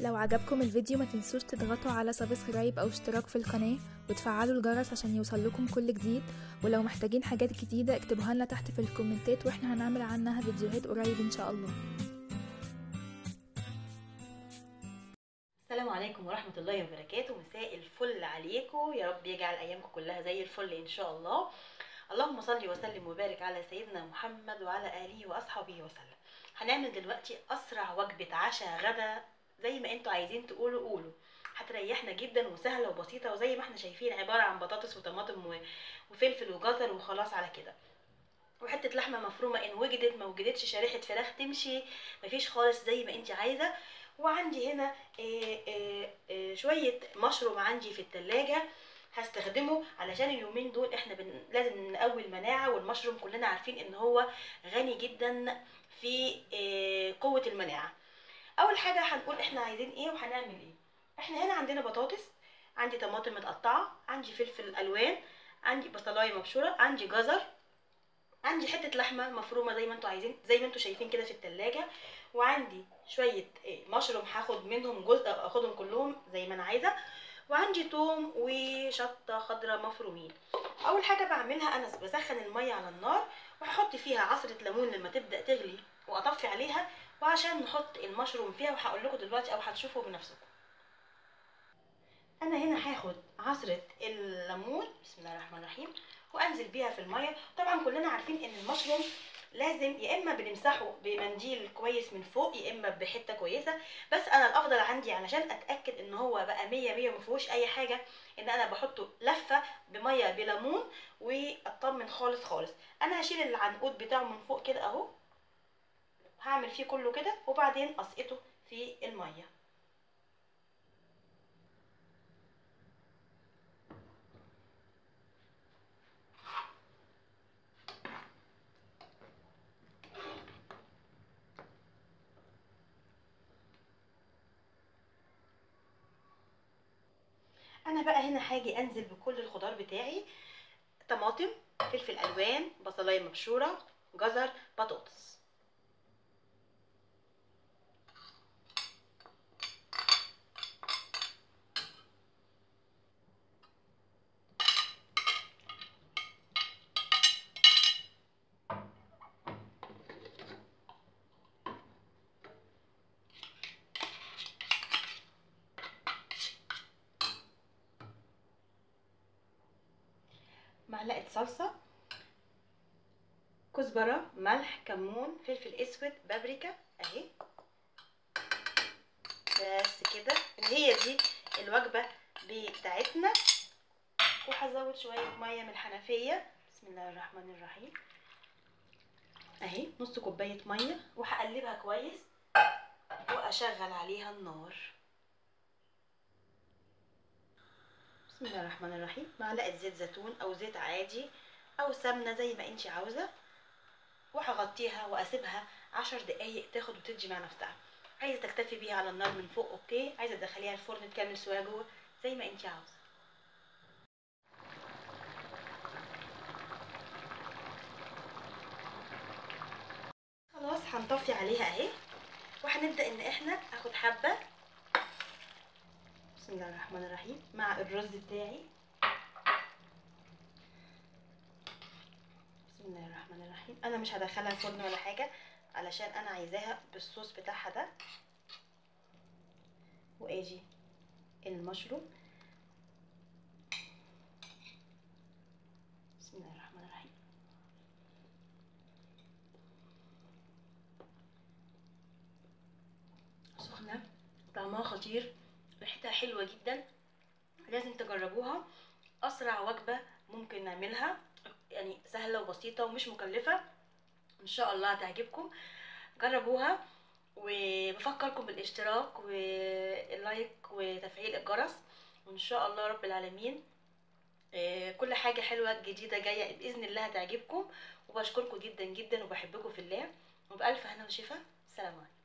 لو عجبكم الفيديو ما تنسوش تضغطوا على subscribe أو اشتراك في القناة وتفعلوا الجرس عشان يوصل لكم كل جديد. ولو محتاجين حاجات جديدة اكتبوها لنا تحت في الكومنتات وإحنا هنعمل عنها فيديوهات قريب إن شاء الله. السلام عليكم ورحمة الله وبركاته. مساء الفل عليكم. يا رب يجعل أيامكم كلها زي الفل إن شاء الله. اللهم صل وسلم وبارك على سيدنا محمد وعلى آله وأصحابه وسلم. هنعمل دلوقتي أسرع وجبة عشاء غدا زي ما أنتوا عايزين تقولوا قولوا. هتريحنا جدا وسهلة وبسيطة وزي ما إحنا شايفين عبارة عن بطاطس وطماطم وفلفل وجزر وخلاص على كده. وحتة لحمة مفرومة إن وجدت ما وجدتش شريحة فراخ تمشي مفيش خالص زي ما انت عايزة. وعندي هنا آه، آه، آه، شوية مشروم عندي في التلاجة هستخدمه علشان اليومين دول إحنا بن... لازم نقوي المناعة والمشروم كلنا عارفين إن هو غني جدا في قوة المناعة. أول حاجة هنقول إحنا عايزين إيه وهنعمل إيه. إحنا هنا عندنا بطاطس عندي طماطم متقطعة عندي فلفل ألوان عندي بصلاية مبشورة عندي جزر عندي حتة لحمة مفرومة زي ما أنتوا عايزين زي ما أنتوا شايفين كده في التلاجة وعندي شوية إيه، مشروم هاخد منهم جزء أو اخدهم كلهم زي ما أنا عايزة وعندي توم وشطة خضراء مفرومين. أول حاجة بعملها أنا بسخن المية على النار وهحط فيها عصرة ليمون لما تبدأ تغلي وأطفي عليها وعشان نحط المشروم فيها وهقول لكم دلوقتي أو هتشوفوا بنفسكم. أنا هنا هاخد عصرة الليمون بسم الله الرحمن الرحيم وأنزل بيها في المية. طبعا كلنا عارفين إن المشروم لازم يا إما بنمسحه بمنديل كويس من فوق يا إما بحتة كويسة. بس أنا الأفضل عندي علشان أتأكد إن هو بقى مية مية مفيهوش أي حاجة إن أنا بحطه لفة بمية بليمون وأطمن خالص خالص. أنا هشيل العنقود بتاعه من فوق كده أهو. هعمل فيه كله كده وبعدين اسقطه في المية. أنا بقى هنا هاجي أنزل بكل الخضار بتاعي. طماطم فلفل ألوان بصلاية مبشورة جزر بطاطس. معلقة صلصة كزبره ملح كمون فلفل أسود بابريكا أهي. بس كده. وهي دي الوجبة بتاعتنا. وهزود شوية مية من الحنفية. بسم الله الرحمن الرحيم. أهي نص كوباية مية. وهقلبها كويس. وأشغل عليها النار. بسم الله الرحمن الرحيم. معلقة زيت زيتون أو زيت عادي أو سمنة زي ما انت عاوزة. وهغطيها وأسيبها عشر دقايق تاخد وتدي مع نفسها. عايزة تكتفي بيها على النار من فوق أوكي؟ عايزة تدخليها الفرن تكمل سواها جوه زي ما انت عاوزة. خلاص هنطفي عليها أهي. وهنبدأ إن إحنا اخد حبة بسم الله الرحمن الرحيم. مع الرز بتاعي. بسم الله الرحمن الرحيم. أنا مش هدخلها الفرن ولا حاجة علشان أنا عايزاها بالصوص بتاعها ده. وآجي المشروم. بسم الله الرحمن الرحيم. سخنة طعمها خطير. ريحتها حلوة جدا. لازم تجربوها. أسرع وجبة ممكن نعملها. يعني سهلة وبسيطة ومش مكلفة. إن شاء الله هتعجبكم. جربوها. وبفكركم بالاشتراك واللايك وتفعيل الجرس. وإن شاء الله رب العالمين. آه، كل حاجة حلوة جديدة جاية بإذن الله هتعجبكم. وبشكركم جدا جدا وبحبكم في الله. وبألف هنا وشفا. سلام عليكم.